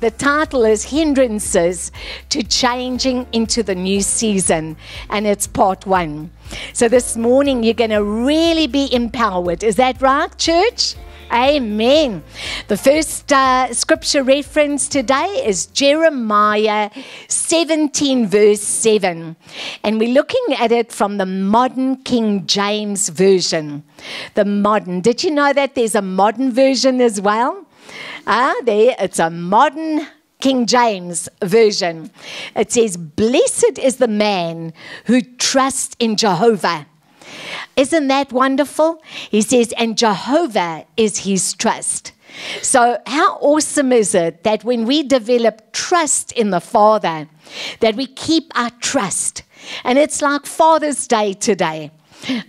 The title is Hindrances to Changing into the New Season, and it's part one. So this morning, you're going to really be empowered. Is that right, church? Amen. The first uh, scripture reference today is Jeremiah 17, verse 7. And we're looking at it from the modern King James Version. The modern. Did you know that there's a modern version as well? Ah, there, it's a modern King James Version. It says, Blessed is the man who trusts in Jehovah isn't that wonderful? He says, and Jehovah is his trust. So, how awesome is it that when we develop trust in the Father, that we keep our trust? And it's like Father's Day today.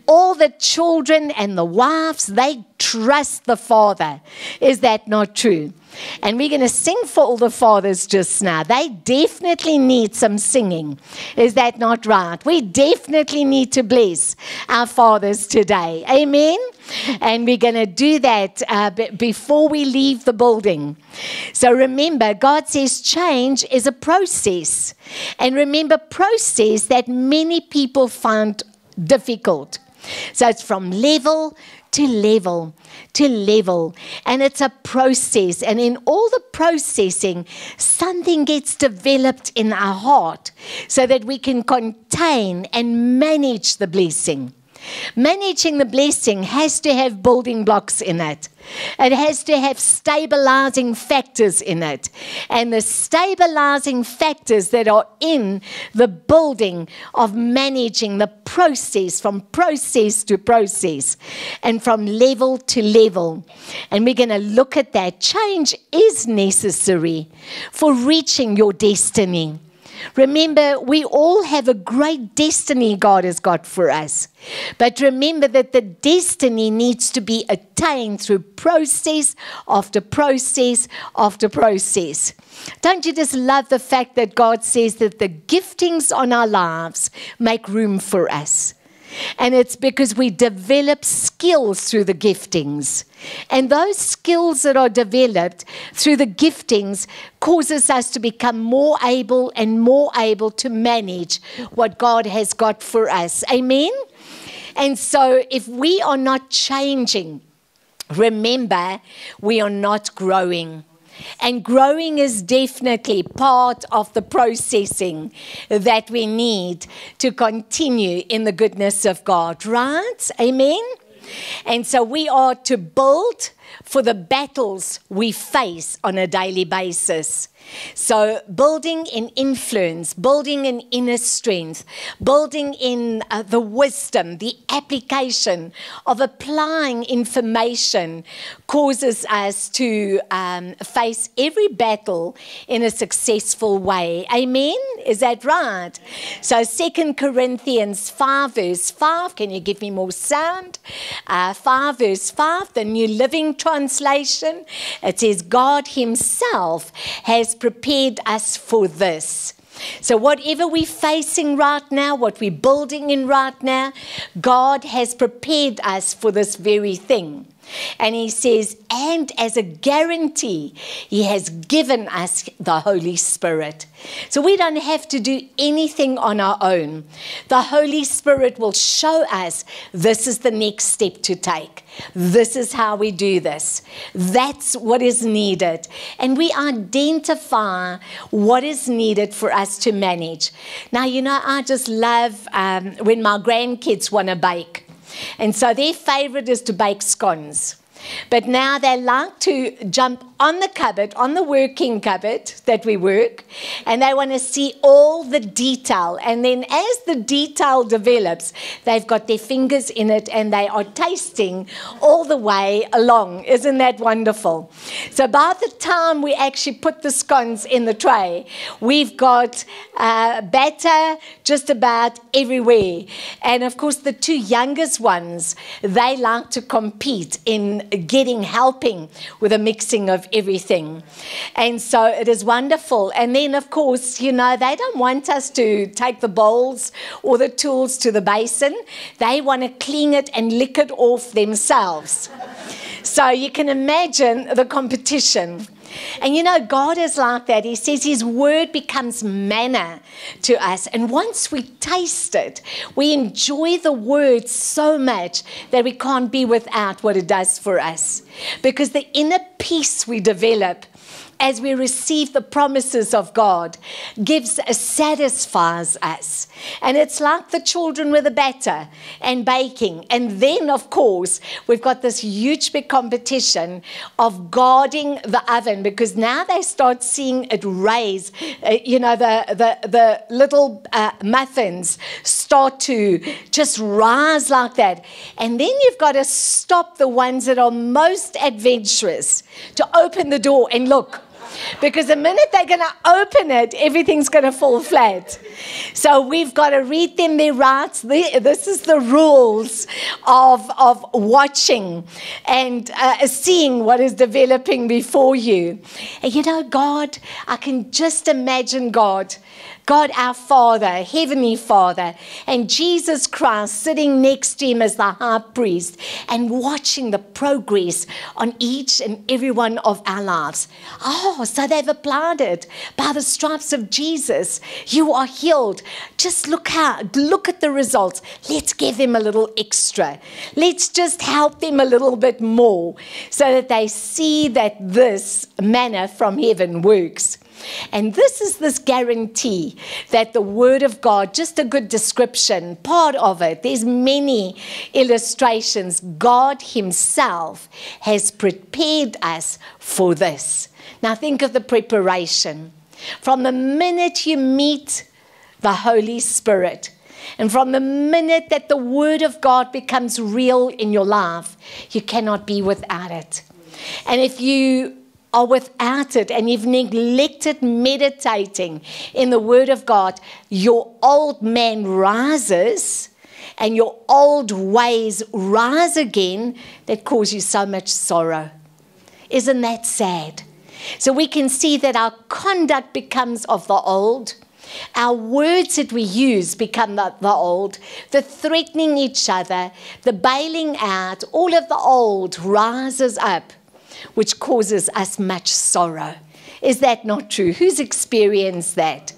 All the children and the wives, they trust the Father. Is that not true? And we're going to sing for all the fathers just now. They definitely need some singing. Is that not right? We definitely need to bless our fathers today. Amen? And we're going to do that uh, before we leave the building. So remember, God says change is a process. And remember, process that many people find difficult. So it's from level to level to level. And it's a process. And in all the processing, something gets developed in our heart so that we can contain and manage the blessing. Managing the blessing has to have building blocks in it. It has to have stabilizing factors in it. And the stabilizing factors that are in the building of managing the process from process to process and from level to level. And we're going to look at that. Change is necessary for reaching your destiny. Remember, we all have a great destiny God has got for us. But remember that the destiny needs to be attained through process after process after process. Don't you just love the fact that God says that the giftings on our lives make room for us? And it's because we develop skills through the giftings. And those skills that are developed through the giftings causes us to become more able and more able to manage what God has got for us. Amen? And so if we are not changing, remember, we are not growing. And growing is definitely part of the processing that we need to continue in the goodness of God, right? Amen? And so we are to build for the battles we face on a daily basis. So, building in influence, building in inner strength, building in uh, the wisdom, the application of applying information causes us to um, face every battle in a successful way. Amen? Is that right? So, Second Corinthians 5, verse 5, can you give me more sound? Uh, 5, verse 5, the New Living Translation, it says, God Himself has prepared us for this. So, whatever we're facing right now, what we're building in right now, God has prepared us for this very thing. And he says, and as a guarantee, he has given us the Holy Spirit. So we don't have to do anything on our own. The Holy Spirit will show us this is the next step to take. This is how we do this. That's what is needed. And we identify what is needed for us to manage. Now, you know, I just love um, when my grandkids want to bake. And so their favorite is to bake scones. But now they like to jump on the cupboard, on the working cupboard that we work, and they want to see all the detail. And then as the detail develops, they've got their fingers in it and they are tasting all the way along. Isn't that wonderful? So by the time we actually put the scones in the tray, we've got uh, batter just about everywhere. And of course, the two youngest ones, they like to compete in getting helping with a mixing of everything. And so it is wonderful. And then, of course, you know, they don't want us to take the bowls or the tools to the basin, they want to clean it and lick it off themselves. so you can imagine the competition. And you know, God is like that. He says His word becomes manna to us. And once we taste it, we enjoy the word so much that we can't be without what it does for us. Because the inner peace we develop as we receive the promises of God gives satisfies us. And it's like the children with the batter and baking. And then, of course, we've got this huge big competition of guarding the oven because now they start seeing it raise. Uh, you know, the, the, the little uh, muffins start to just rise like that. And then you've got to stop the ones that are most adventurous to open the door and look because the minute they're going to open it, everything's going to fall flat. So we've got to read them their rights. This is the rules of, of watching and uh, seeing what is developing before you. And you know, God, I can just imagine God God our Father, Heavenly Father, and Jesus Christ sitting next to him as the high priest and watching the progress on each and every one of our lives. Oh, so they've applied it. By the stripes of Jesus, you are healed. Just look out, look at the results. Let's give them a little extra. Let's just help them a little bit more so that they see that this manna from heaven works. And this is this guarantee that the Word of God, just a good description, part of it, there's many illustrations. God Himself has prepared us for this. Now think of the preparation. From the minute you meet the Holy Spirit, and from the minute that the Word of God becomes real in your life, you cannot be without it. And if you are without it and you've neglected meditating in the Word of God, your old man rises and your old ways rise again that cause you so much sorrow. Isn't that sad? So we can see that our conduct becomes of the old. Our words that we use become the, the, old, the threatening each other, the bailing out, all of the old rises up which causes us much sorrow. Is that not true? Who's experienced that?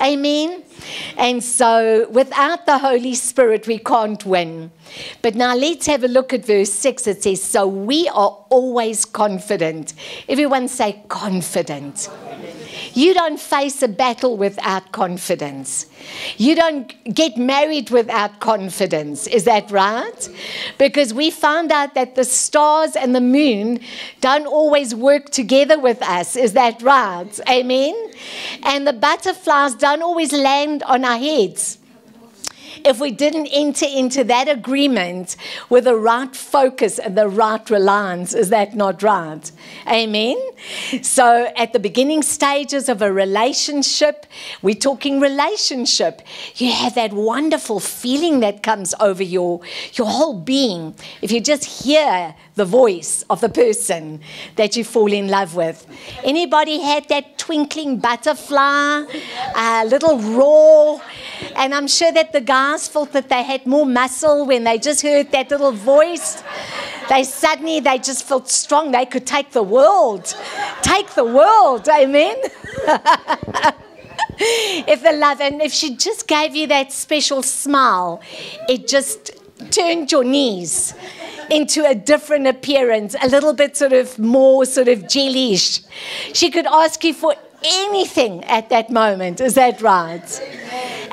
Amen. And so, without the Holy Spirit, we can't win. But now let's have a look at verse 6. It says, So we are always confident. Everyone say, confident. You don't face a battle without confidence. You don't get married without confidence. Is that right? Because we found out that the stars and the moon don't always work together with us. Is that right? Amen? And the butterflies don't always land on our heads if we didn't enter into that agreement with the right focus and the right reliance. Is that not right? Amen. So, at the beginning stages of a relationship, we're talking relationship, you have that wonderful feeling that comes over your, your whole being. If you just hear the voice of the person that you fall in love with. Anybody had that twinkling butterfly, a little roar? And I'm sure that the felt that they had more muscle when they just heard that little voice. They suddenly they just felt strong. They could take the world. Take the world. Amen. if the love and if she just gave you that special smile, it just turned your knees into a different appearance, a little bit sort of more sort of jellish. She could ask you for anything at that moment. Is that right?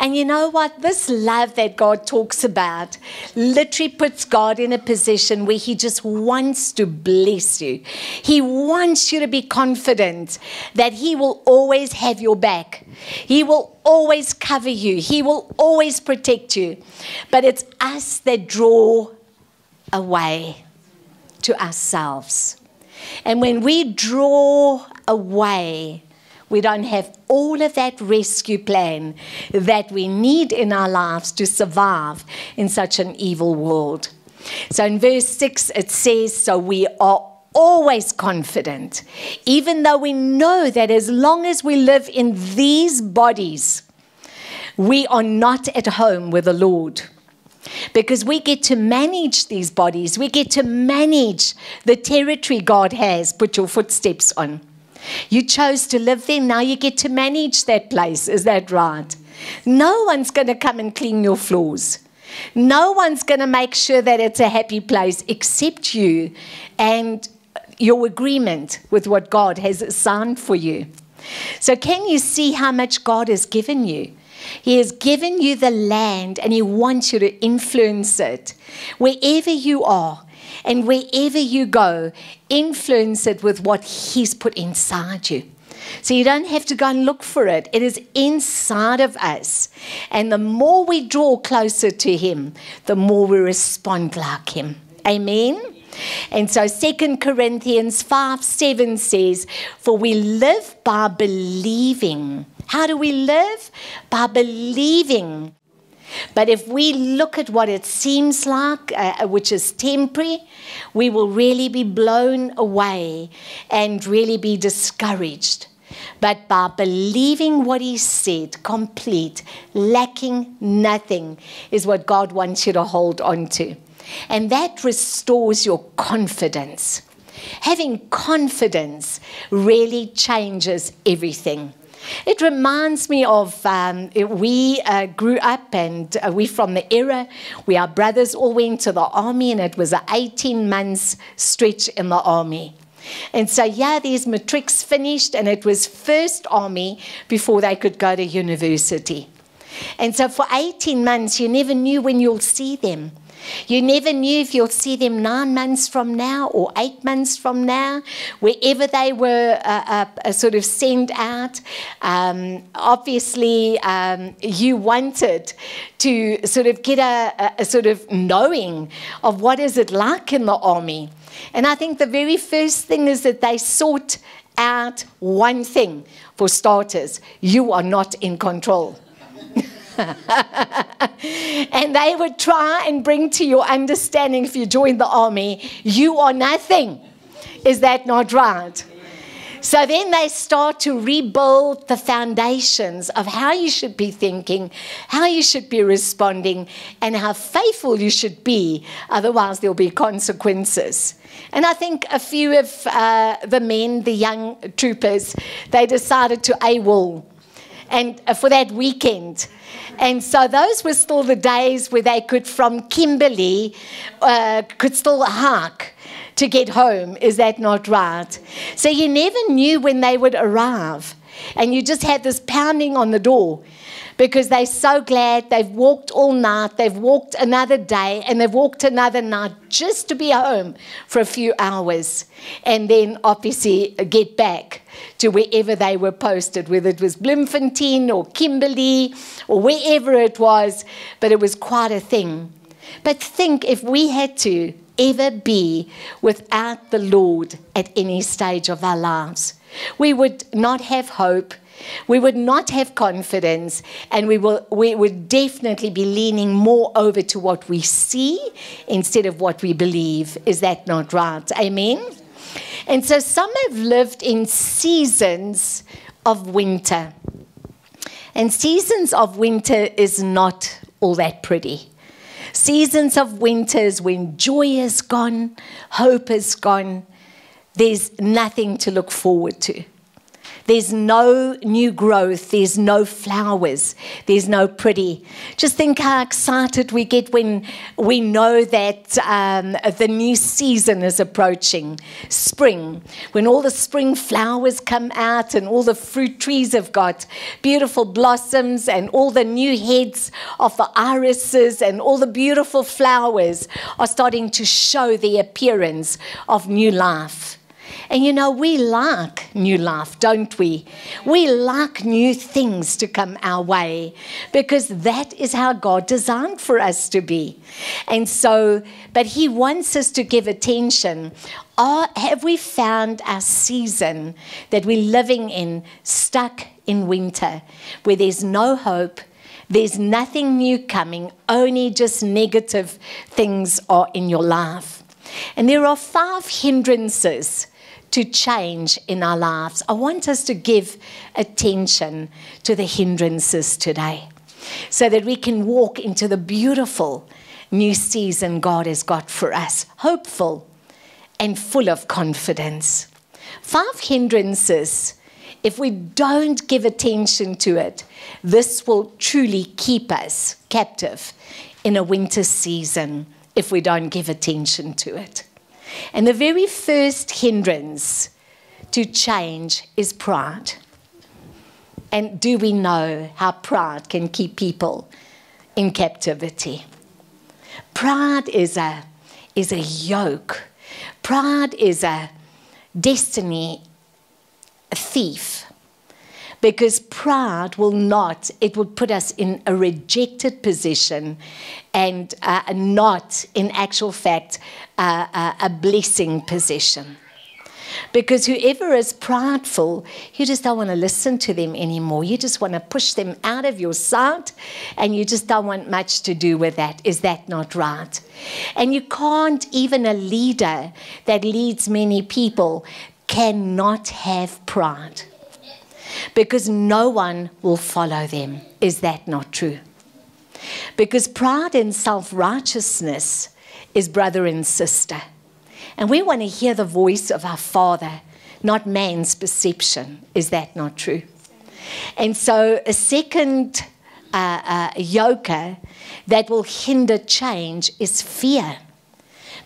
And you know what? This love that God talks about literally puts God in a position where He just wants to bless you. He wants you to be confident that He will always have your back. He will always cover you. He will always protect you. But it's us that draw away to ourselves. And when we draw away, we don't have all of that rescue plan that we need in our lives to survive in such an evil world. So in verse 6, it says, So we are always confident, even though we know that as long as we live in these bodies, we are not at home with the Lord because we get to manage these bodies. We get to manage the territory God has put your footsteps on. You chose to live there, now you get to manage that place. Is that right? No one's going to come and clean your floors. No one's going to make sure that it's a happy place except you and your agreement with what God has assigned for you. So, can you see how much God has given you? He has given you the land and He wants you to influence it. Wherever you are and wherever you go, influence it with what He's put inside you. So you don't have to go and look for it. It is inside of us. And the more we draw closer to Him, the more we respond like Him. Amen. And so 2 Corinthians 5 7 says, For we live by believing. How do we live? By believing. But if we look at what it seems like, uh, which is temporary, we will really be blown away and really be discouraged. But by believing what He said, complete, lacking nothing, is what God wants you to hold on to. And that restores your confidence. Having confidence really changes everything. It reminds me of um, we uh, grew up and uh, we from the era where our brothers all went to the army and it was an 18 months stretch in the army. And so, yeah, these matrics finished and it was first army before they could go to university. And so for 18 months, you never knew when you'll see them. You never knew if you'll see them nine months from now or eight months from now, wherever they were uh, uh, uh, sort of sent out. Um, obviously, um, you wanted to sort of get a, a, sort of knowing of what is it like in the army. And I think the very first thing is that they sought out one thing for starters you are not in control. and they would try and bring to your understanding if you join the army, you are nothing. Is that not right? So then they start to rebuild the foundations of how you should be thinking, how you should be responding, and how faithful you should be. Otherwise, there'll be consequences. And I think a few of uh, the men, the young troopers, they decided to AWOL and uh, for that weekend. And so those were still the days where they could, from Kimberley, uh, could still hike to get home. Is that not right? So you never knew when they would arrive. And you just had this pounding on the door because they're so glad they've walked all night, they've walked another day, and they've walked another night just to be home for a few hours and then obviously get back to wherever they were posted, whether it was Bloemfontein or Kimberley or wherever it was, but it was quite a thing. But think if we had to ever be without the Lord at any stage of our lives, we would not have hope. We would not have confidence, and we, will, we would definitely be leaning more over to what we see instead of what we believe. Is that not right? Amen? And so some have lived in seasons of winter. And seasons of winter is not all that pretty. Seasons of winter is when joy is gone, hope is gone, there's nothing to look forward to. There's no new growth. There's no flowers. There's no pretty. Just think how excited we get when we know that um, the new season is approaching spring, when all the spring flowers come out and all the fruit trees have got beautiful blossoms and all the new heads of the irises and all the beautiful flowers are starting to show the appearance of new life. And you know, we like new life, don't we? We like new things to come our way because that is how God designed for us to be. And so, but He wants us to give attention. Are, have we found our season that we're living in stuck in winter where there's no hope? There's nothing new coming, only just negative things are in your life. And there are five hindrances to change in our lives. I want us to give attention to the hindrances today so that we can walk into the beautiful new season God has got for us, hopeful and full of confidence. Five hindrances. If we don't give attention to it, this will truly keep us captive in a winter season if we don't give attention to it. And the very first hindrance to change is pride. And do we know how pride can keep people in captivity? Pride is a, is a yoke. Pride is a destiny thief because pride will not, it will put us in a rejected position and uh, not, in actual fact, uh, uh, a blessing position. Because whoever is prideful, you just don't want to listen to them anymore. You just want to push them out of your sight and you just don't want much to do with that. Is that not right? And you can't, even a leader that leads many people, cannot have pride because no one will follow them. Is that not true? Because pride and self righteousness is brother and sister. And we want to hear the voice of our Father, not man's perception. Is that not true? And so, a second uh, uh, yoker that will hinder change is fear.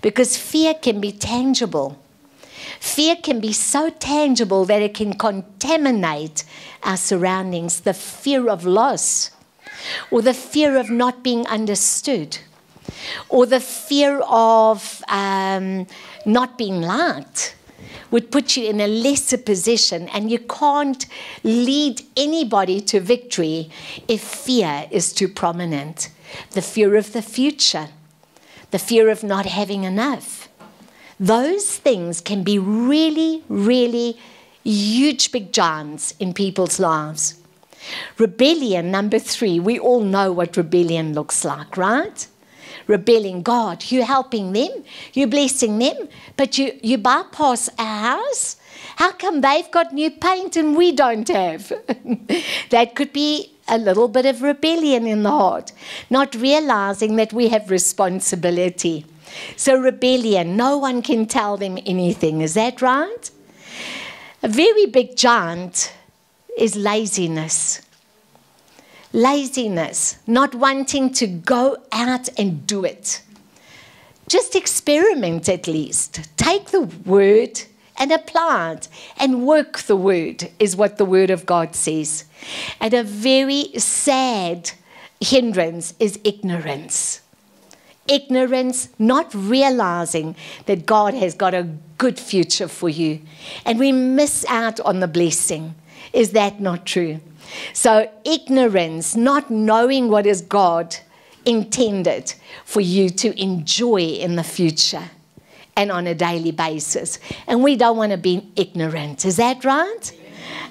Because fear can be tangible. Fear can be so tangible that it can contaminate our surroundings. The fear of loss, or the fear of not being understood, or the fear of um, not being liked would put you in a lesser position, and you can't lead anybody to victory if fear is too prominent. The fear of the future, the fear of not having enough. Those things can be really, really huge, big giants in people's lives. Rebellion, number three, we all know what rebellion looks like, right? rebelling God. You're helping them, you're blessing them, but you, you bypass ours. How come they've got new paint and we don't have? that could be a little bit of rebellion in the heart, not realizing that we have responsibility. So, rebellion, no one can tell them anything. Is that right? A very big giant is laziness laziness, not wanting to go out and do it. Just experiment at least. Take the word and apply it and work the word, is what the word of God says. And a very sad hindrance is ignorance. Ignorance, not realizing that God has got a good future for you. And we miss out on the blessing. Is that not true? So, ignorance, not knowing what is God intended for you to enjoy in the future and on a daily basis. And we don't want to be ignorant. Is that right?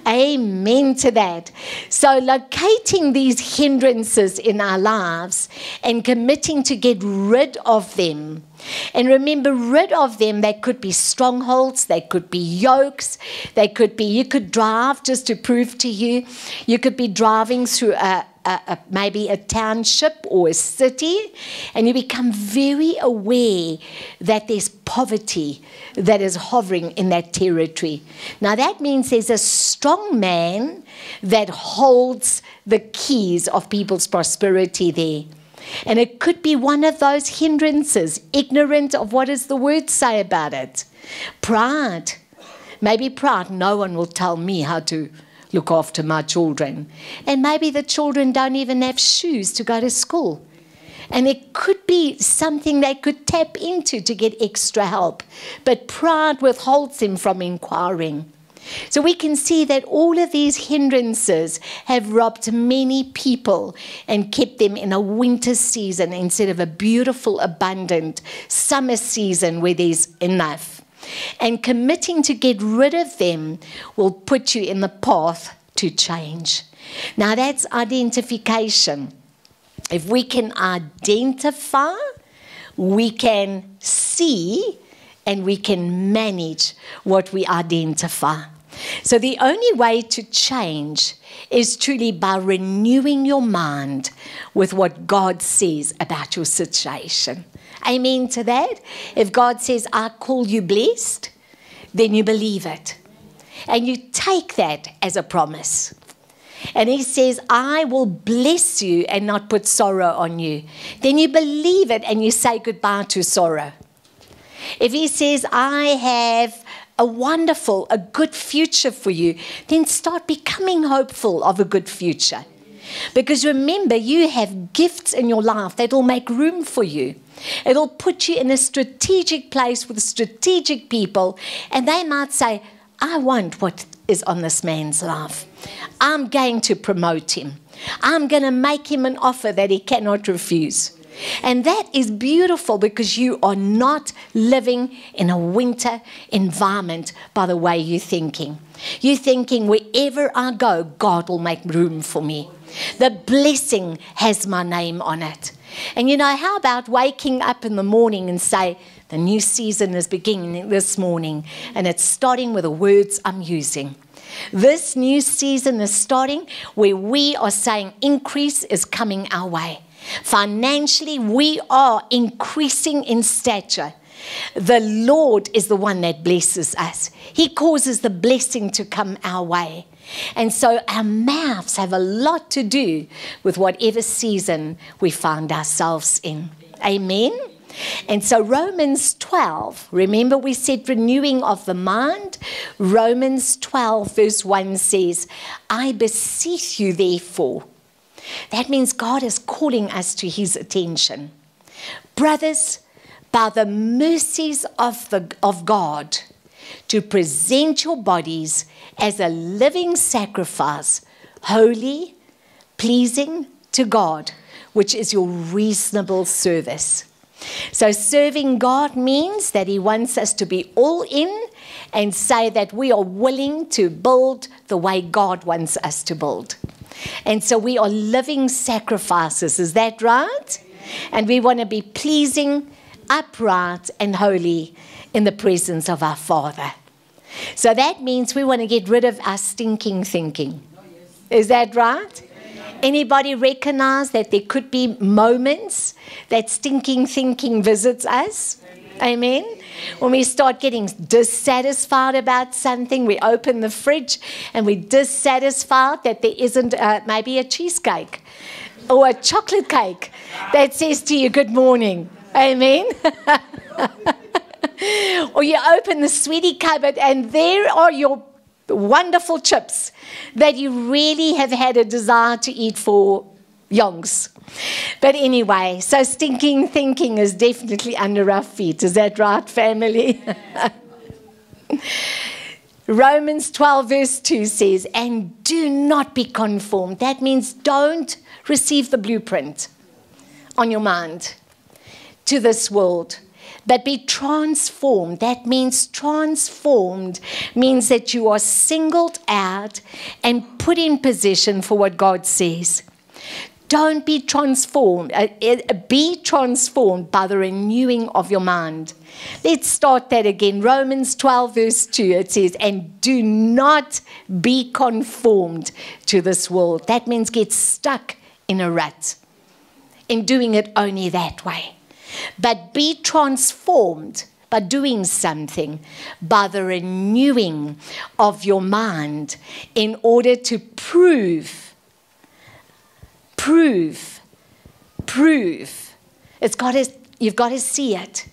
Amen to that. So, locating these hindrances in our lives and committing to get rid of them. And remember, rid of them, they could be strongholds, they could be yokes, they could be, you could drive just to prove to you, you could be driving through a, a, a, maybe a township or a city, and you become very aware that there's poverty that is hovering in that territory. Now, that means there's a strong man that holds the keys of people's prosperity there. And it could be one of those hindrances, ignorant of what does the word say about it. Pride. Maybe pride, no one will tell me how to look after my children. And maybe the children don't even have shoes to go to school. And it could be something they could tap into to get extra help. But pride withholds them from inquiring. So we can see that all of these hindrances have robbed many people and kept them in a winter season instead of a beautiful, abundant summer season where there's enough. And committing to get rid of them will put you in the path to change. Now, that's identification. If we can identify, we can see and we can manage what we identify. So, the only way to change is truly by renewing your mind with what God says about your situation. Amen to that. If God says, I call you blessed, then you believe it. and you take that as a promise. And he says, I will bless you and not put sorrow on you. Then you believe it and you say goodbye to sorrow. If he says, I have a wonderful, a good future for you, then start becoming hopeful of a good future. Because remember, you have gifts in your life that will make room for you. It'll put you in a strategic place with strategic people, and they might say, I want what is on this man's life. I'm going to promote him. I'm going to make him an offer that he cannot refuse. And that is beautiful because you are not living in a winter environment by the way you're thinking. You're thinking, wherever I go, God will make room for me. The blessing has my name on it. And you know, how about waking up in the morning and say, the new season is beginning this morning, and it's starting with the words I'm using. This new season is starting where we are saying increase is coming our way. Financially, we are increasing in stature. The Lord is the one that blesses us. He causes the blessing to come our way. And so our mouths have a lot to do with whatever season we find ourselves in. Amen. And so, Romans 12, remember we said renewing of the mind? Romans 12, verse 1 says, I beseech you, therefore. That means God is calling us to his attention. Brothers, by the mercies of, the, of God, to present your bodies as a living sacrifice, holy, pleasing to God, which is your reasonable service. So, serving God means that He wants us to be all in and say that we are willing to build the way God wants us to build. And so, we are living sacrifices, is that right? And we want to be pleasing upright and holy in the presence of our Father. So that means we want to get rid of our stinking thinking. Is that right? Anybody recognize that there could be moments that stinking thinking visits us? Amen. When we start getting dissatisfied about something, we open the fridge and we're dissatisfied that there isn't uh, maybe a cheesecake or a chocolate cake that says to you, Good morning. Amen. or you open the sweetie cupboard and there are your wonderful chips that you really have had a desire to eat for yonks. But anyway, so stinking thinking is definitely under our feet. Is that right, family? Romans 12, verse 2 says, And do not be conformed. That means don't receive the blueprint on your mind to this world, but be transformed. That means transformed means that you are singled out and put in position for what God says. Don't be transformed. Uh, uh, be transformed by the renewing of your mind. Let's start that again. Romans 12, verse 2, it says, And do not be conformed to this world. That means get stuck in a rut, in doing it only that way but be transformed by doing something, by the renewing of your mind in order to prove, prove, prove. It's got to, you've got to see it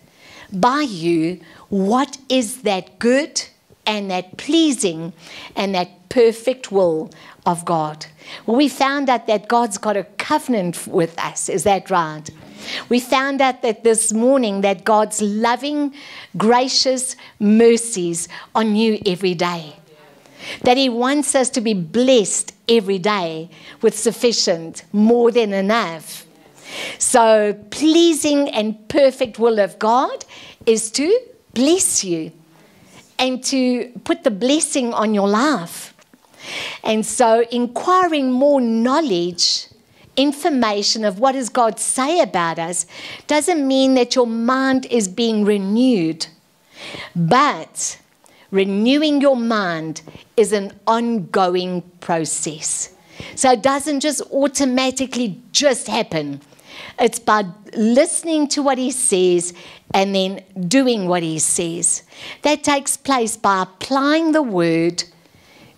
by you what is that good and that pleasing and that perfect will of God. Well, we found out that God's got a covenant with us. Is that right? We found out that this morning that God's loving, gracious mercies are new every day. That He wants us to be blessed every day with sufficient, more than enough. So, pleasing and perfect will of God is to bless you and to put the blessing on your life. And so, inquiring more knowledge information of what does God say about us doesn't mean that your mind is being renewed. But renewing your mind is an ongoing process. So it doesn't just automatically just happen. It's by listening to what he says and then doing what he says. That takes place by applying the word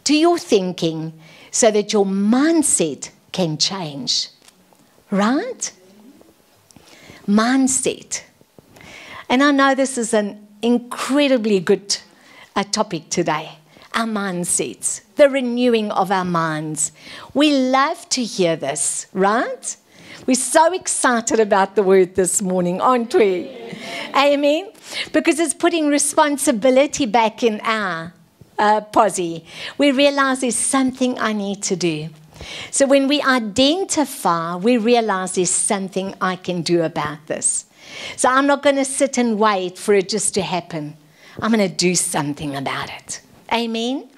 to your thinking so that your mindset can change. Right? Mindset. And I know this is an incredibly good uh, topic today our mindsets, the renewing of our minds. We love to hear this, right? We're so excited about the word this morning, aren't we? Amen. Because it's putting responsibility back in our uh, posse. We realize there's something I need to do. So when we identify, we realize there's something I can do about this. So I'm not going to sit and wait for it just to happen. I'm going to do something about it. Amen.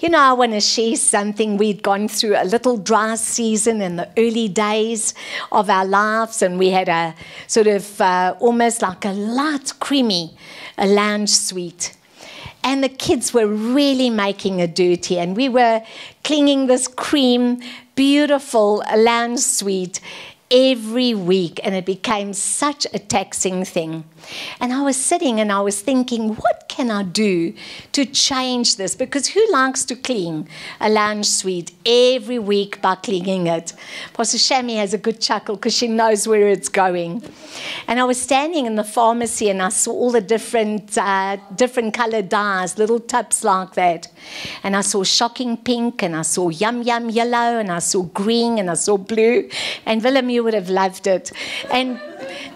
You know, I want to share something. We'd gone through a little dry season in the early days of our lives, and we had a sort of uh, almost like a light, creamy a lounge suite. And the kids were really making a dirty, and we were cleaning this cream, beautiful lounge suite every week, and it became such a taxing thing. And I was sitting and I was thinking, what can I do to change this? Because who likes to clean a lounge suite every week by cleaning it? Pastor Shami has a good chuckle because she knows where it's going. And I was standing in the pharmacy and I saw all the different, uh, different colored dyes, little tubs like that. And I saw shocking pink and I saw yum yum yellow and I saw green and I saw blue. And Willem, you would have loved it. And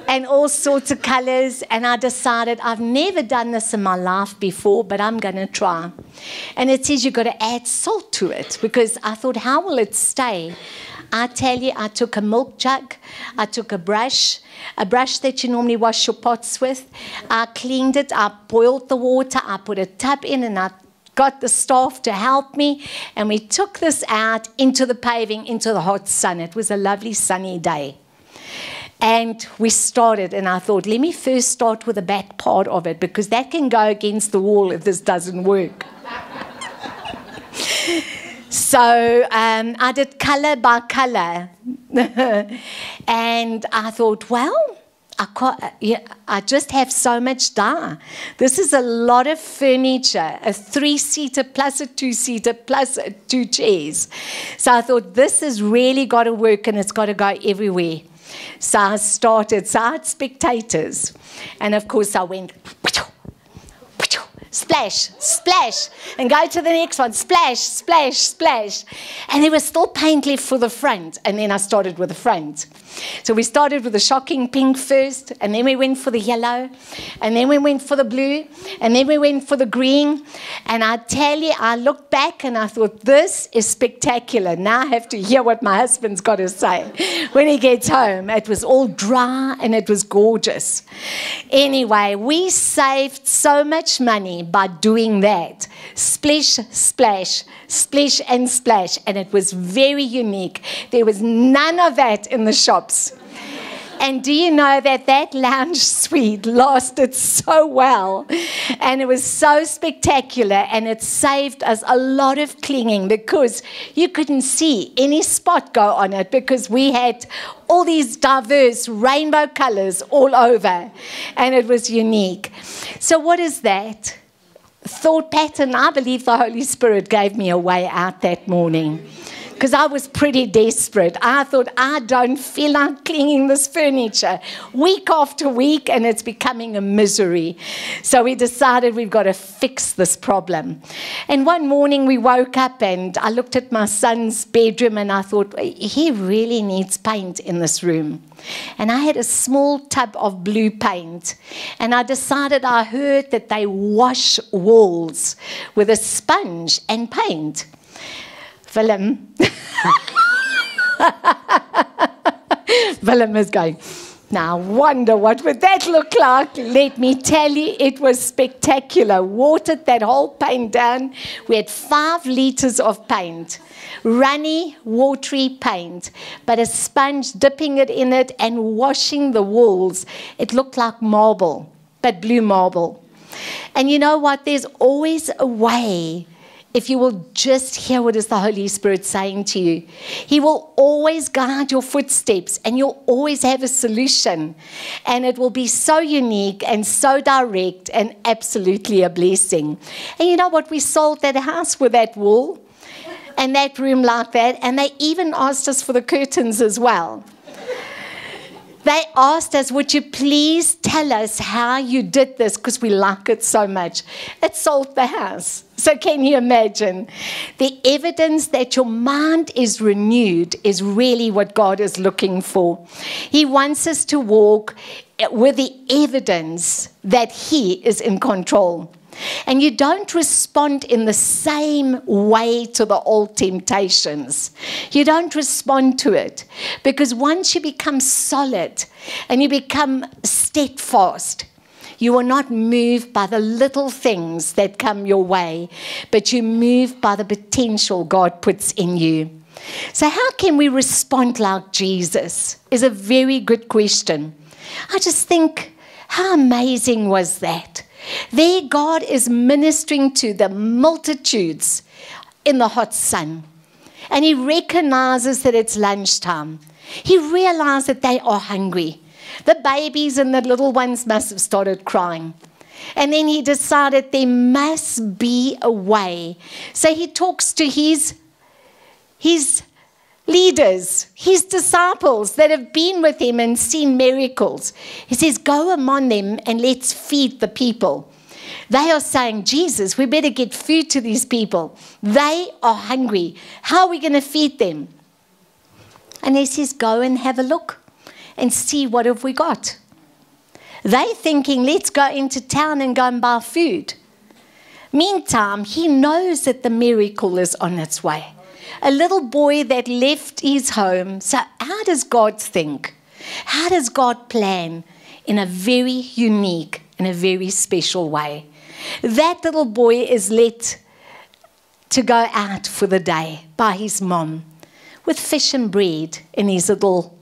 and all sorts of colors. And I decided I've never done this in my life before, but I'm going to try. And it says you've got to add salt to it because I thought, how will it stay? I tell you, I took a milk jug, I took a brush, a brush that you normally wash your pots with. I cleaned it, I boiled the water, I put a tub in, and I got the staff to help me, and we took this out into the paving, into the hot sun. It was a lovely sunny day. And we started, and I thought, let me first start with the back part of it because that can go against the wall if this doesn't work. so um, I did color by color. and I thought, well, I, uh, yeah, I, just have so much dye. This is a lot of furniture, a three seater plus a two seater plus a two chairs. So I thought, this has really got to work and it's got to go everywhere. So I started, so I had spectators. And of course, I went splash, splash, and go to the next one, splash, splash, splash. And there was still paint left for the front. And then I started with the front. So we started with the shocking pink first, and then we went for the yellow, and then we went for the blue, and then we went for the green. And I tell you, I looked back and I thought, this is spectacular. Now I have to hear what my husband's got to say when he gets home. It was all dry and it was gorgeous. Anyway, we saved so much money by doing that. Splish, splash, splish, and splash. And it was very unique. There was none of that in the shops. And do you know that that lounge suite lasted so well and it was so spectacular and it saved us a lot of clinging because you couldn't see any spot go on it because we had all these diverse rainbow colors all over and it was unique. So, what is that? Thought pattern, I believe the Holy Spirit gave me a way out that morning because I was pretty desperate. I thought, I don't feel like cleaning this furniture week after week, and it's becoming a misery. So we decided we've got to fix this problem. And one morning we woke up, and I looked at my son's bedroom, and I thought, he really needs paint in this room. And I had a small tub of blue paint, and I decided I heard that they wash walls with a sponge and paint. Willem. Willem is going, now, wonder what would that look like? Let me tell you, it was spectacular. Watered that whole paint down. We had five liters of paint, runny, watery paint, but a sponge dipping it in it and washing the walls. It looked like marble, but blue marble. And you know what? There's always a way if you will just hear what is the Holy Spirit saying to you. He will always guide your footsteps and you'll always have a solution. And it will be so unique and so direct and absolutely a blessing. And you know what? We sold that house with that wall and that room like that. And they even asked us for the curtains as well. They asked us, Would you please tell us how you did this? Because we like it so much. It sold the house. So, can you imagine? The evidence that your mind is renewed is really what God is looking for. He wants us to walk with the evidence that He is in control. And you don't respond in the same way to the old temptations. You don't respond to it. Because once you become solid and you become steadfast, you are not moved by the little things that come your way, but you move by the potential God puts in you. So, how can we respond like Jesus? Is a very good question. I just think, how amazing was that? There, God is ministering to the multitudes in the hot sun. And He recognizes that it's lunchtime. He realizes that they are hungry. The babies and the little ones must have started crying. And then he decided there must be a way. So he talks to his, his leaders, his disciples that have been with him and seen miracles. He says, Go among them and let's feed the people. They are saying, Jesus, we better get food to these people. They are hungry. How are we going to feed them? And he says, Go and have a look and see what have we got. They thinking, let's go into town and go and buy food. Meantime, he knows that the miracle is on its way a little boy that left his home. So, how does God think? How does God plan? In a very unique, in a very special way. That little boy is let to go out for the day by his mom with fish and bread in his little,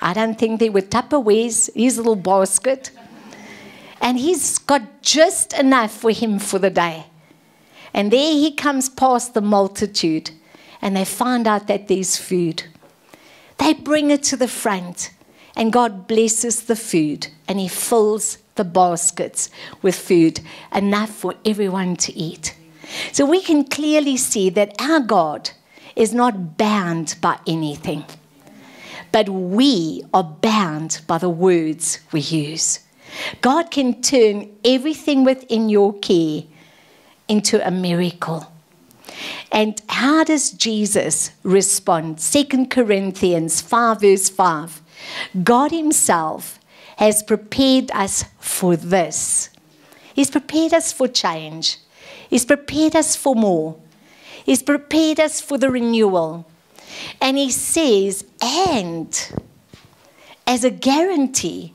I don't think they were Tupperwares, his little basket. And he's got just enough for him for the day. And there he comes past the multitude and they find out that there's food. They bring it to the front, and God blesses the food, and He fills the baskets with food, enough for everyone to eat. So we can clearly see that our God is not bound by anything, but we are bound by the words we use. God can turn everything within your care into a miracle. And how does Jesus respond? 2 Corinthians 5, verse 5. God Himself has prepared us for this. He's prepared us for change. He's prepared us for more. He's prepared us for the renewal. And He says, and as a guarantee,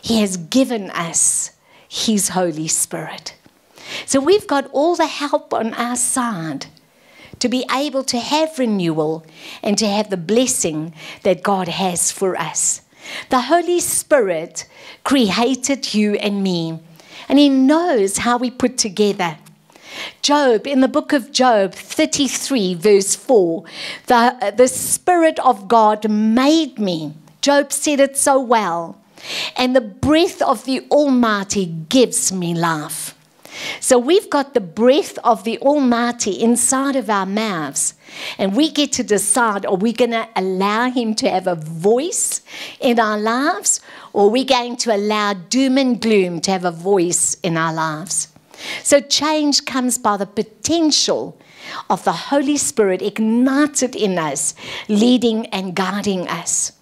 He has given us His Holy Spirit. So we've got all the help on our side to be able to have renewal and to have the blessing that God has for us. The Holy Spirit created you and me, and He knows how we put together. Job, in the book of Job 33, verse 4, the, the Spirit of God made me. Job said it so well. And the breath of the Almighty gives me life. So we've got the breath of the Almighty inside of our mouths, and we get to decide are we going to allow Him to have a voice in our lives, or are we going to allow doom and gloom to have a voice in our lives? So change comes by the potential of the Holy Spirit ignited in us, leading and guiding us.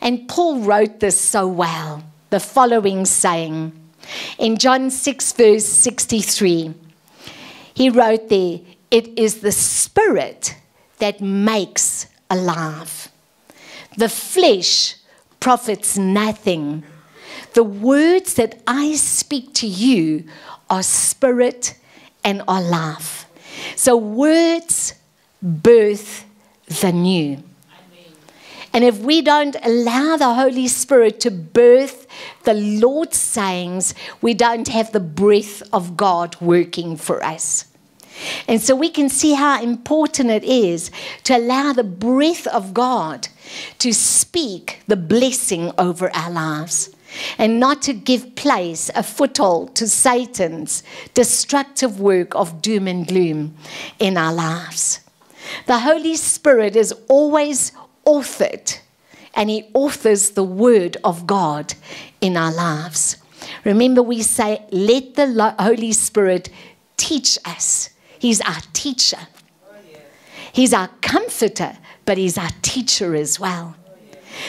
And Paul wrote this so well the following saying, in John 6, verse 63, he wrote there, It is the Spirit that makes alive. The flesh profits nothing. The words that I speak to you are spirit and are life. So words birth the new. And if we don't allow the Holy Spirit to birth the Lord's sayings, we don't have the breath of God working for us. And so we can see how important it is to allow the breath of God to speak the blessing over our lives and not to give place, a foothold to Satan's destructive work of doom and gloom in our lives. The Holy Spirit is always authored, and He authors the Word of God in our lives. Remember, we say, let the Holy Spirit teach us. He's our teacher, He's our comforter, but He's our teacher as well.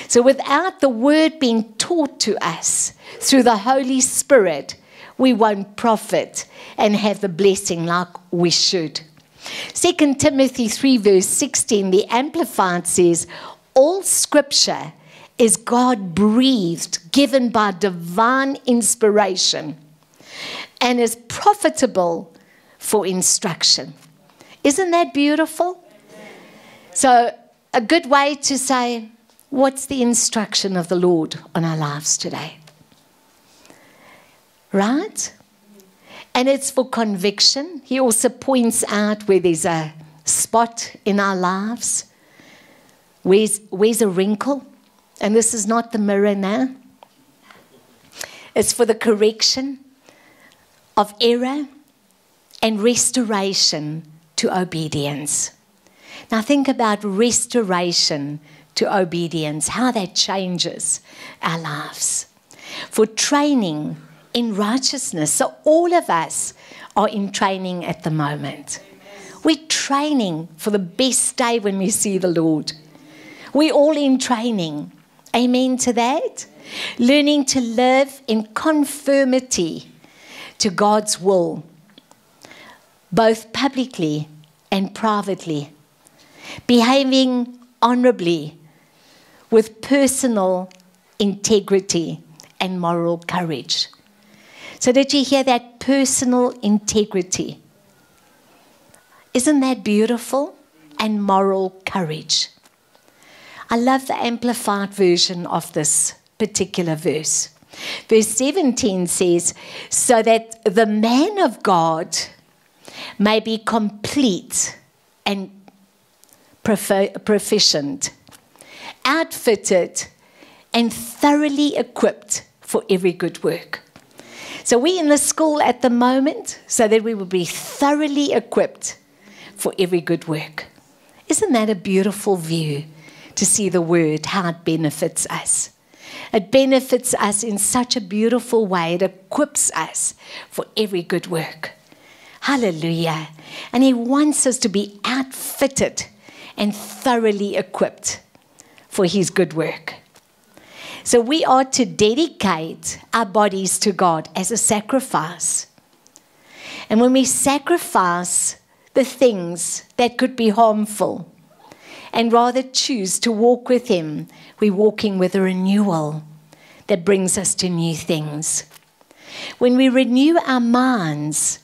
So, without the word being taught to us through the Holy Spirit, we won't profit and have the blessing like we should. 2 Timothy 3, verse 16, the Amplified says, All scripture is God breathed, given by divine inspiration, and is profitable for instruction. Isn't that beautiful? So, a good way to say, What's the instruction of the Lord on our lives today? Right? And it's for conviction. He also points out where there's a spot in our lives, where's, where's a wrinkle. And this is not the mirror now. It's for the correction of error and restoration to obedience. Now, think about restoration to obedience, how that changes our lives. For training in righteousness. So, all of us are in training at the moment. We're training for the best day when we see the Lord. We're all in training. Amen to that. Learning to live in conformity to God's will, both publicly and privately. Behaving honorably with personal integrity and moral courage. So, did you hear that personal integrity? Isn't that beautiful? And moral courage. I love the amplified version of this particular verse. Verse 17 says, So that the man of God may be complete and proficient outfitted and thoroughly equipped for every good work. So we're in the school at the moment so that we will be thoroughly equipped for every good work. Isn't that a beautiful view to see the word, how it benefits us? It benefits us in such a beautiful way. It equips us for every good work. Hallelujah. And He wants us to be outfitted and thoroughly equipped for his good work. So we are to dedicate our bodies to God as a sacrifice. And when we sacrifice the things that could be harmful and rather choose to walk with Him, we're walking with a renewal that brings us to new things. When we renew our minds,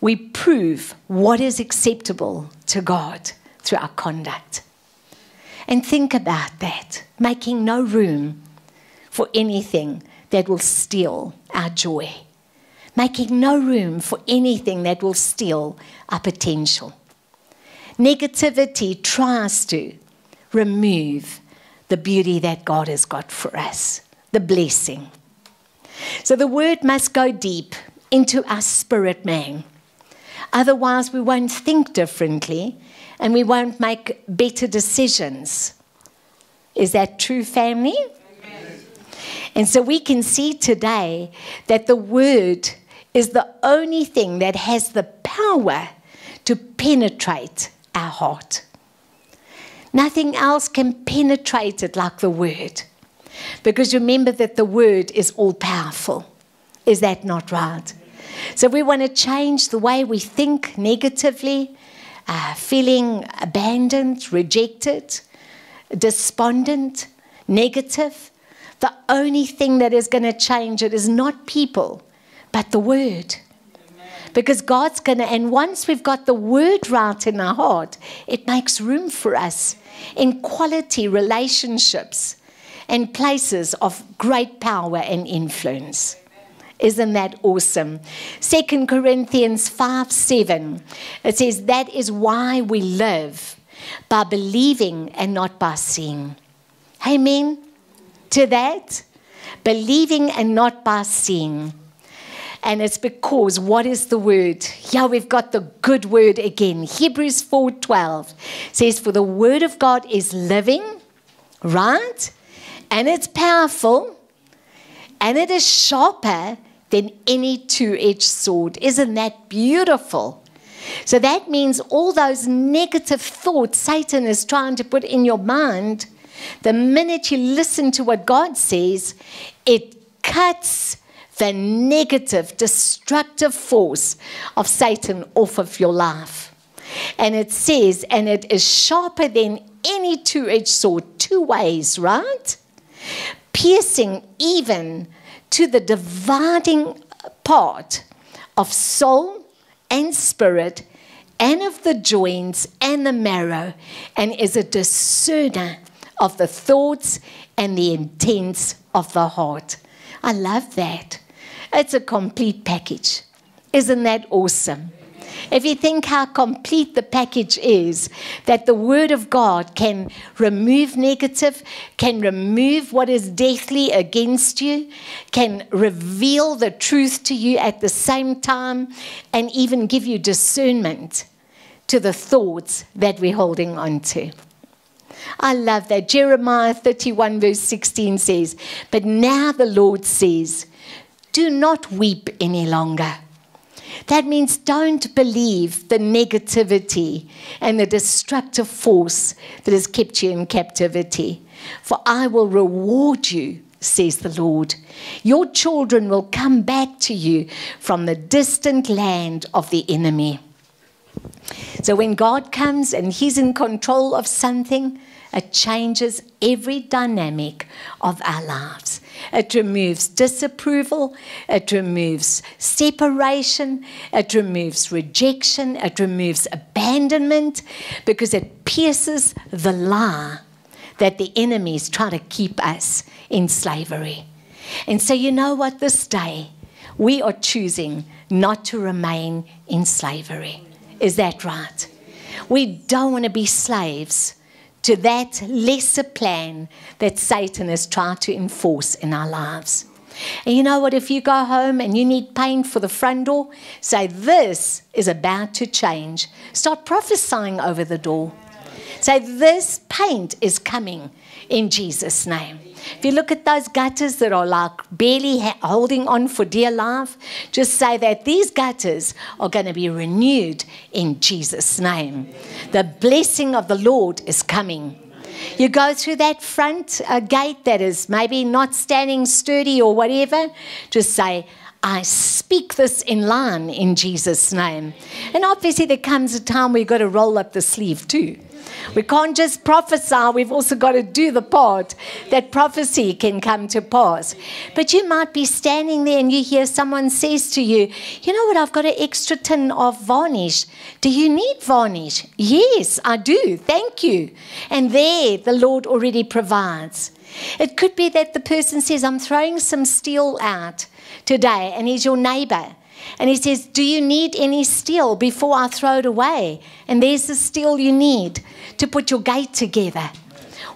we prove what is acceptable to God through our conduct. And think about that, making no room for anything that will steal our joy, making no room for anything that will steal our potential. Negativity tries to remove the beauty that God has got for us, the blessing. So the word must go deep into our spirit man. Otherwise, we won't think differently and we won't make better decisions. Is that true, family? And so we can see today that the Word is the only thing that has the power to penetrate our heart. Nothing else can penetrate it like the Word. Because remember that the Word is all powerful. Is that not right? So we want to change the way we think negatively, uh, feeling abandoned, rejected, despondent, negative, the only thing that is going to change it is not people, but the Word. Because God's going to, and once we've got the Word right in our heart, it makes room for us in quality relationships and places of great power and influence. Isn't that awesome? Second Corinthians 5 7. It says, That is why we live by believing and not by seeing. Amen to that. Believing and not by seeing. And it's because what is the word? Yeah, we've got the good word again. Hebrews 4:12 says, For the word of God is living, right? And it's powerful, and it is sharper than any two-edged sword. Isn't that beautiful? So that means all those negative thoughts Satan is trying to put in your mind, the minute you listen to what God says, it cuts the negative, destructive force of Satan off of your life. And it says, and it is sharper than any two edged sword, two ways, right? Piercing even to the dividing part of soul and spirit and of the joints and the marrow, and is a discerner of the thoughts and the intents of the heart. I love that. It's a complete package. Isn't that awesome? If you think how complete the package is, that the Word of God can remove negative, can remove what is deathly against you, can reveal the truth to you at the same time, and even give you discernment to the thoughts that we're holding on to. I love that. Jeremiah 31, verse 16 says, But now the Lord says, do not weep any longer. That means don't believe the negativity and the destructive force that has kept you in captivity. For I will reward you, says the Lord. Your children will come back to you from the distant land of the enemy. So when God comes and He's in control of something, it changes every dynamic of our lives. It removes disapproval, it removes separation, it removes rejection, it removes abandonment because it pierces the lie that the enemies try to keep us in slavery. And so, you know what, this day we are choosing not to remain in slavery. Is that right? We don't want to be slaves to that lesser plan that Satan has tried to enforce in our lives. And you know what? If you go home and you need paint for the front door, say, This is about to change. Start prophesying over the door. Say, This paint is coming in Jesus' name. If you look at those gutters that are like barely holding on for dear life, just say that these gutters are going to be renewed in Jesus' name. The blessing of the Lord is coming. You go through that front uh, gate that is maybe not standing sturdy or whatever, just say, I speak this in line in Jesus' name. And obviously, there comes a time where you've got to roll up the sleeve too. We can't just prophesy, we've also got to do the part that prophecy can come to pass. But you might be standing there and you hear someone says to you, You know what, I've got an extra tin of varnish. Do you need varnish? Yes, I do. Thank you. And there, the Lord already provides. It could be that the person says, I'm throwing some steel out today, and he's your neighbor. And he says, Do you need any steel before I throw it away? And there's the steel you need to put your gate together.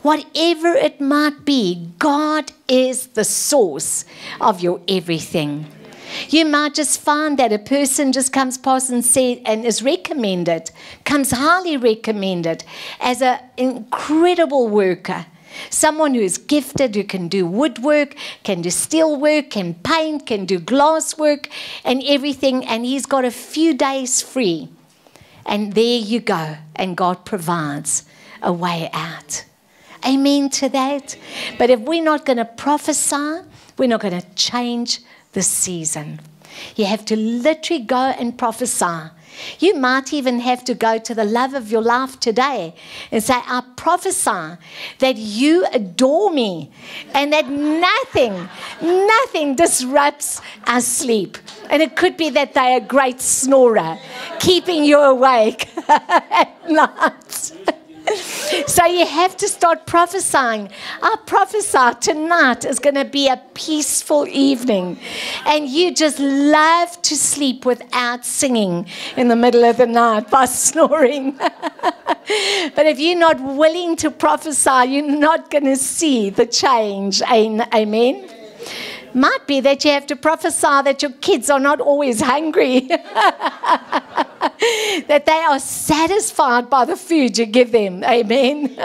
Whatever it might be, God is the source of your everything. You might just find that a person just comes past and said and is recommended, comes highly recommended as an incredible worker Someone who is gifted, who can do woodwork, can do steel work, can paint, can do glass work, and everything. And he's got a few days free. And there you go. And God provides a way out. Amen to that. But if we're not going to prophesy, we're not going to change the season. You have to literally go and prophesy you might even have to go to the love of your life today and say, I prophesy that you adore me and that nothing, nothing disrupts our sleep. And it could be that they are a great snorer, keeping you awake at night. so you have to start prophesying. I prophesy tonight is going to be a peaceful evening. And you just love to sleep without singing in the middle of the night by snoring. but if you're not willing to prophesy, you're not going to see the change. Amen might be that you have to prophesy that your kids are not always hungry, that they are satisfied by the food you give them. Amen.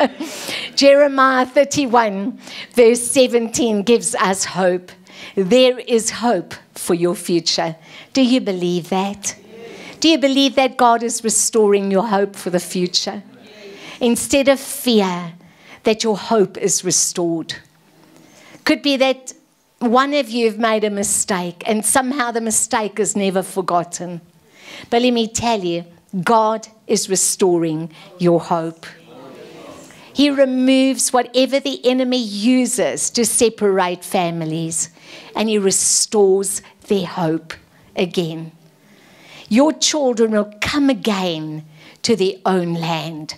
Jeremiah 31, verse 17, gives us hope. There is hope for your future. Do you believe that? Do you believe that God is restoring your hope for the future? Instead of fear, that your hope is restored. Could be that one of you have made a mistake, and somehow the mistake is never forgotten. But let me tell you, God is restoring your hope. He removes whatever the enemy uses to separate families, and He restores their hope again. Your children will come again to their own land.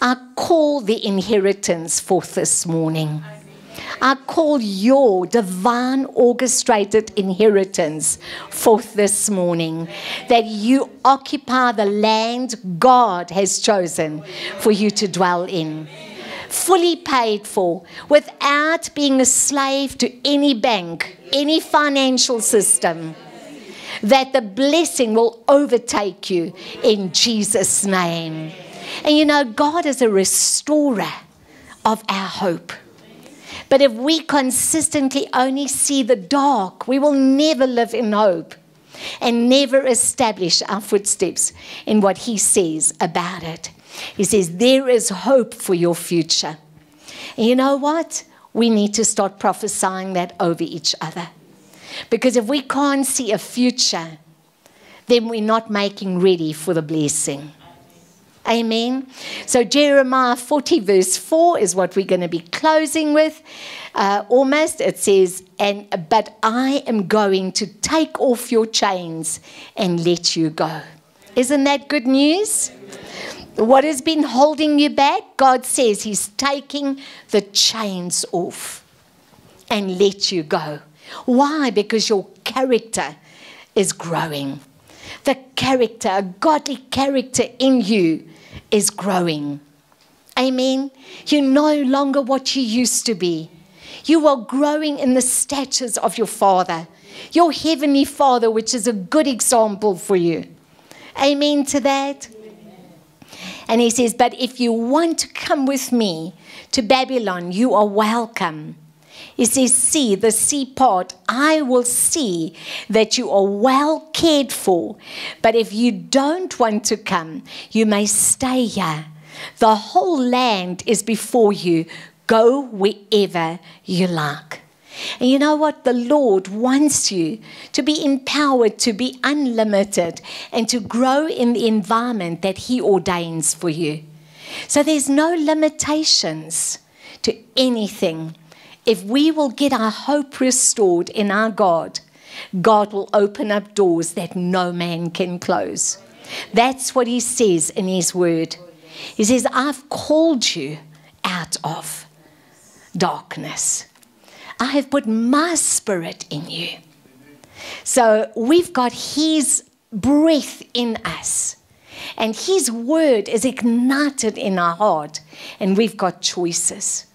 I call the inheritance forth this morning. I call your divine orchestrated inheritance forth this morning that you occupy the land God has chosen for you to dwell in. Fully paid for, without being a slave to any bank, any financial system that the blessing will overtake you in Jesus' name. And you know, God is a restorer of our hope. But if we consistently only see the dark, we will never live in hope and never establish our footsteps in what He says about it. He says, There is hope for your future. And you know what? We need to start prophesying that over each other. Because if we can't see a future, then we're not making ready for the blessing. Amen. So, Jeremiah 40, verse 4 is what we're going to be closing with. Uh, almost, it says, and, But I am going to take off your chains and let you go. Isn't that good news? What has been holding you back? God says He's taking the chains off and let you go. Why? Because your character is growing. The character, a godly character in you, is growing. Amen. You're no longer what you used to be. You are growing in the statures of your Father, your Heavenly Father, which is a good example for you. Amen to that. And he says, But if you want to come with me to Babylon, you are welcome. He says, See, the sea part, I will see that you are well cared for. But if you don't want to come, you may stay here. The whole land is before you. Go wherever you like. And you know what? The Lord wants you to be empowered, to be unlimited, and to grow in the environment that He ordains for you. So there's no limitations to anything if we will get our hope restored in our God, God will open up doors that no man can close. That's what he says in his word. He says, I've called you out of darkness. I have put my spirit in you. So we've got his breath in us. And his word is ignited in our heart. And we've got choices.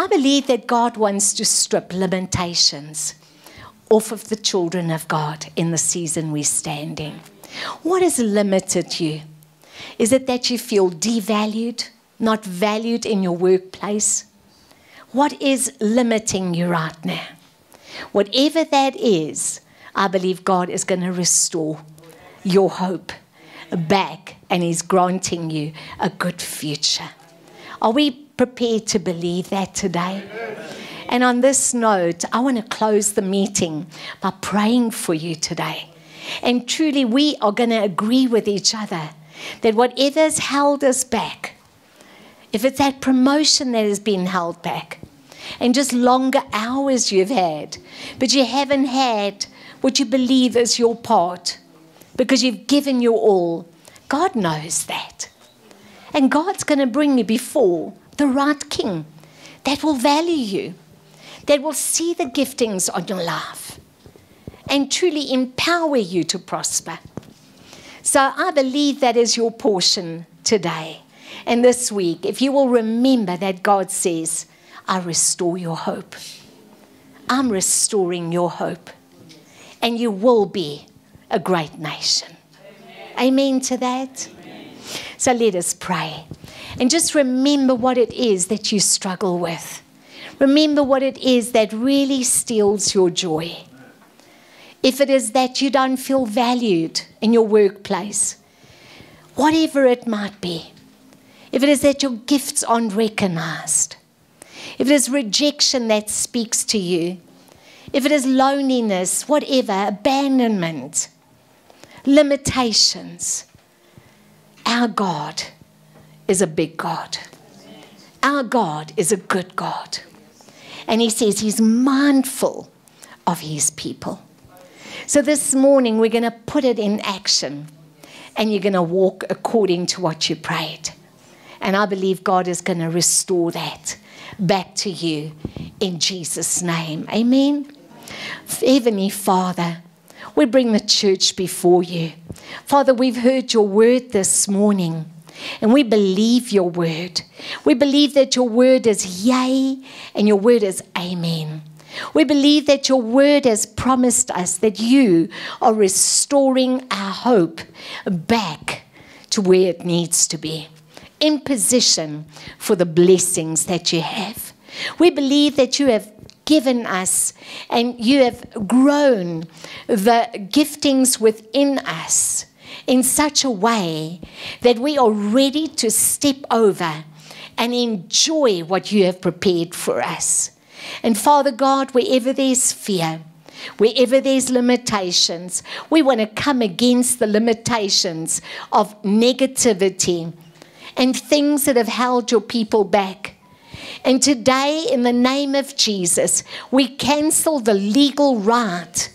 I believe that God wants to strip limitations off of the children of God in the season we're standing. What has limited you? Is it that you feel devalued, not valued in your workplace? What is limiting you right now? Whatever that is, I believe God is going to restore your hope back and He's granting you a good future. Are we prepared to believe that today? And on this note, I want to close the meeting by praying for you today. And truly, we are going to agree with each other that whatever's held us back, if it's that promotion that has been held back, and just longer hours you've had, but you haven't had what you believe is your part because you've given your all, God knows that. And God's going to bring you before the right king that will value you, that will see the giftings on your life, and truly empower you to prosper. So I believe that is your portion today and this week. If you will remember that God says, I restore your hope. I'm restoring your hope. And you will be a great nation. Amen, Amen to that. Amen. So let us pray. And just remember what it is that you struggle with. Remember what it is that really steals your joy. If it is that you don't feel valued in your workplace, whatever it might be, if it is that your gifts aren't recognized, if it is rejection that speaks to you, if it is loneliness, whatever, abandonment, limitations, our God is a big God. Our God is a good God. And He says He's mindful of His people. So this morning, we're going to put it in action and you're going to walk according to what you prayed. And I believe God is going to restore that back to you in Jesus' name. Amen. Heavenly Father, we bring the church before you. Father, we've heard your word this morning. And we believe your word. We believe that your word is yea and your word is amen. We believe that your word has promised us that you are restoring our hope back to where it needs to be, in position for the blessings that you have. We believe that you have given us and you have grown the giftings within us in such a way that we are ready to step over and enjoy what you have prepared for us. And Father God, wherever there's fear, wherever there's limitations, we want to come against the limitations of negativity and things that have held your people back. And today, in the name of Jesus, we cancel the legal right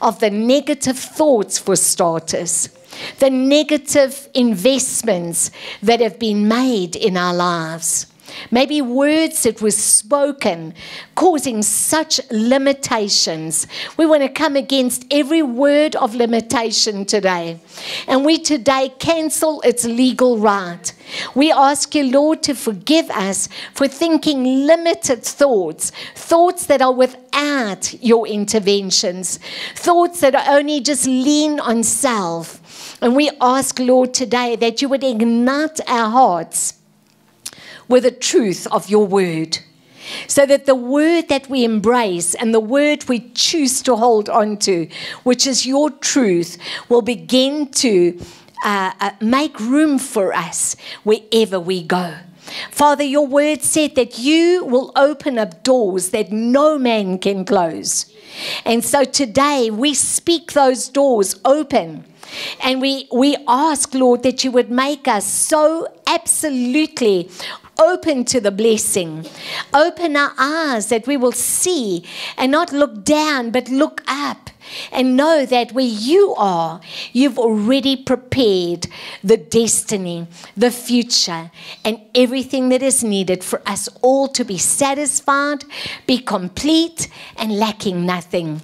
of the negative thoughts for starters, the negative investments that have been made in our lives. Maybe words that were spoken causing such limitations. We want to come against every word of limitation today. And we today cancel its legal right. We ask you, Lord, to forgive us for thinking limited thoughts, thoughts that are without your interventions, thoughts that only just lean on self. And we ask, Lord, today that you would ignite our hearts with the truth of your word. So that the word that we embrace and the word we choose to hold on to, which is your truth, will begin to uh, uh, make room for us wherever we go. Father, your word said that you will open up doors that no man can close. And so today we speak those doors open. And we, we ask, Lord, that you would make us so absolutely open to the blessing. Open our eyes that we will see and not look down, but look up and know that where you are, you've already prepared the destiny, the future, and everything that is needed for us all to be satisfied, be complete, and lacking nothing.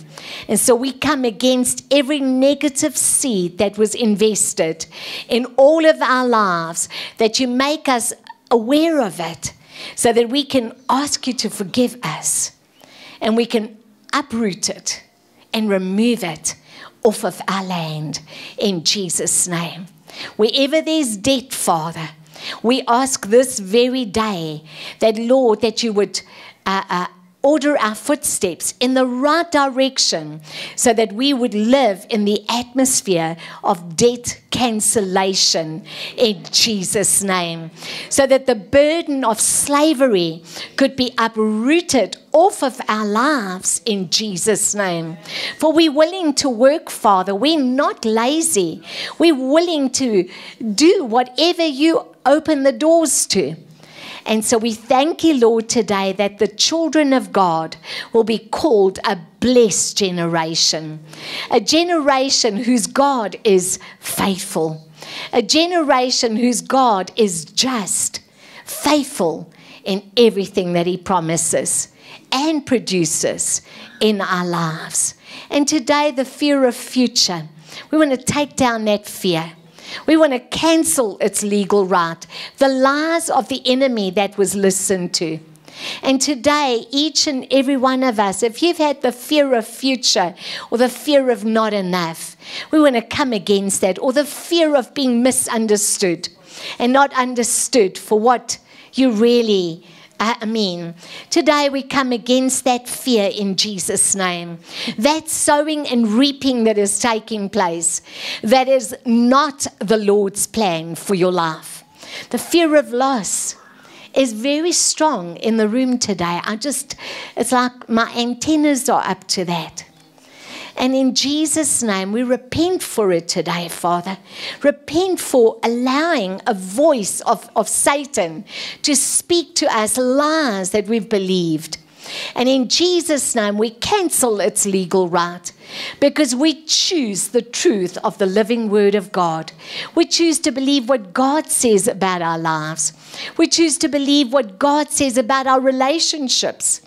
And so we come against every negative seed that was invested in all of our lives, that you make us aware of it so that we can ask you to forgive us and we can uproot it and remove it off of our land in Jesus' name. Wherever there's debt, Father, we ask this very day that, Lord, that you would uh, uh, order our footsteps in the right direction so that we would live in the atmosphere of debt cancellation in Jesus' name. So that the burden of slavery could be uprooted off of our lives in Jesus' name. For we're willing to work, Father. We're not lazy. We're willing to do whatever you open the doors to. And so we thank you, Lord, today that the children of God will be called a blessed generation, a generation whose God is faithful. a generation whose God is just, faithful in everything that He promises and produces in our lives. And today, the fear of future, we want to take down that fear. We want to cancel its legal right, the lies of the enemy that was listened to. And today, each and every one of us, if you've had the fear of future or the fear of not enough, we want to come against that, or the fear of being misunderstood and not understood for what you really I mean, today we come against that fear in Jesus' name. That sowing and reaping that is taking place, that is not the Lord's plan for your life. The fear of loss is very strong in the room today. I just, it's like my antennas are up to that. And in Jesus' name, we repent for it today, Father. Repent for allowing a voice of, of Satan to speak to us lies that we've believed. And in Jesus' name, we cancel its legal right because we choose the truth of the living Word of God. We choose to believe what God says about our lives. We choose to believe what God says about our relationships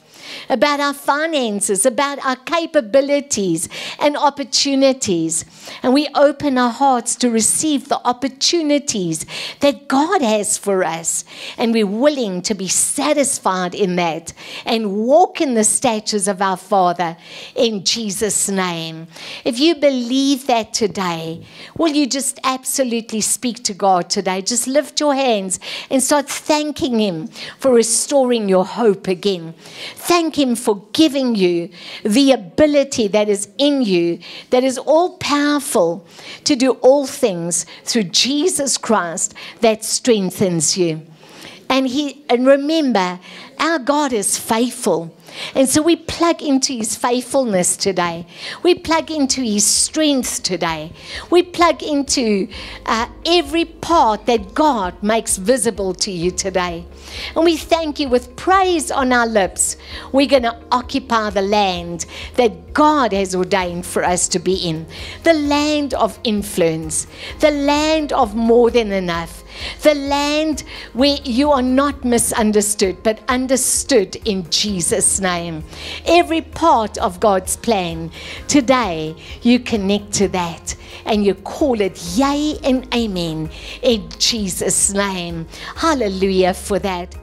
about our finances, about our capabilities and opportunities. And we open our hearts to receive the opportunities that God has for us. And we're willing to be satisfied in that and walk in the statutes of our Father in Jesus' name. If you believe that today, will you just absolutely speak to God today? Just lift your hands and start thanking Him for restoring your hope again. Thank thank Him for giving you the ability that is in you, that is all powerful to do all things through Jesus Christ that strengthens you. And he and remember, our God is faithful. And so we plug into his faithfulness today. We plug into his strength today. We plug into uh, every part that God makes visible to you today. And we thank you with praise on our lips. We're going to occupy the land that God has ordained for us to be in the land of influence, the land of more than enough, the land where you are not misunderstood, but understood in Jesus' name. Every part of God's plan, today you connect to that and you call it yea and amen in Jesus' name. Hallelujah for that.